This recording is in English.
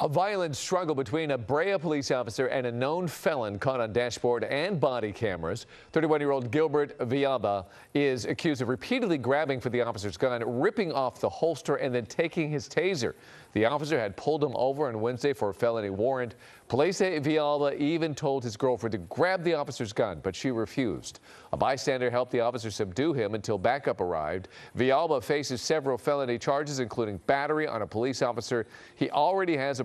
A violent struggle between a Brea police officer and a known felon caught on dashboard and body cameras. 31-year-old Gilbert Villalba is accused of repeatedly grabbing for the officer's gun, ripping off the holster, and then taking his taser. The officer had pulled him over on Wednesday for a felony warrant. Police say Villalba even told his girlfriend to grab the officer's gun, but she refused. A bystander helped the officer subdue him until backup arrived. Villalba faces several felony charges, including battery on a police officer. He already has a